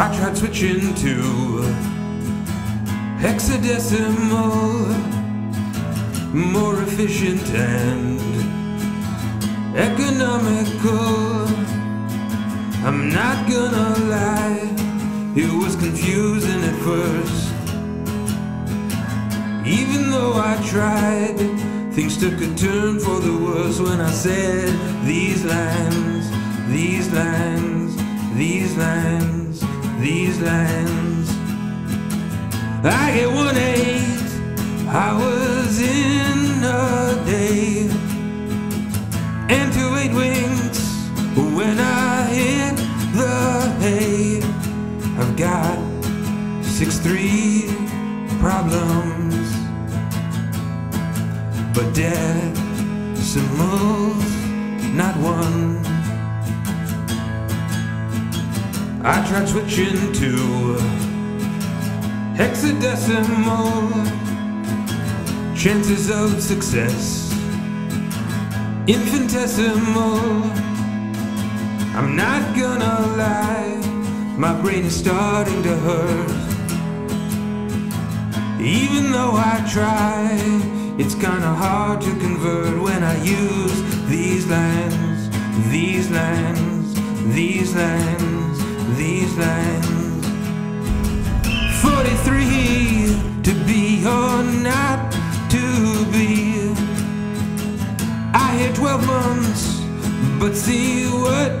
I tried switching to hexadecimal, more efficient and economical. I'm not gonna lie, it was confusing at first. Even though I tried, things took a turn for the worse when I said these lines, these lines, these lines, these lines. I get one eight hours in a day, and two eight winks when I hit the hay. I've got six three problems, but decimals not one. I tried switching to hexadecimal. Chances of success infinitesimal. I'm not gonna lie my brain is starting to hurt. Even though I try it's kinda hard to convert when I use these lines these lines these lines these 43 to be or not to be. I hear 12 months, but see what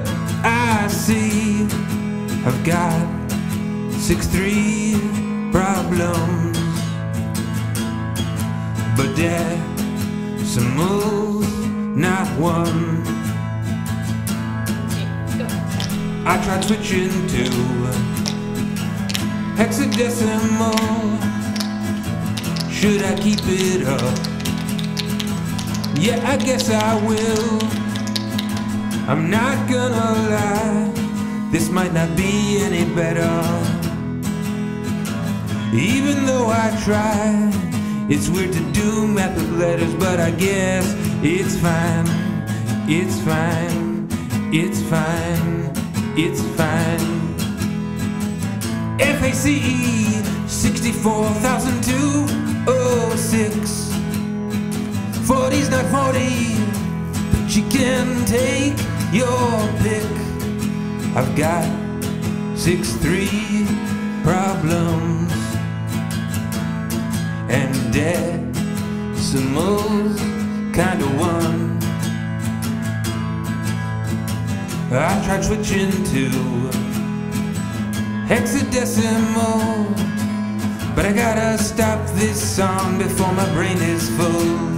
I see. I've got six three problems, but decimals not one. I tried switching to hexadecimal. Should I keep it up? Yeah, I guess I will. I'm not gonna lie, this might not be any better. Even though I try, it's weird to do math with letters, but I guess it's fine. It's fine. It's fine. It's fine. FACE 64,206 40's not 40 But you can take your pick. I've got six three problems And decimals kinda one I tried switching to hexadecimal. But I gotta stop this song before my brain is full.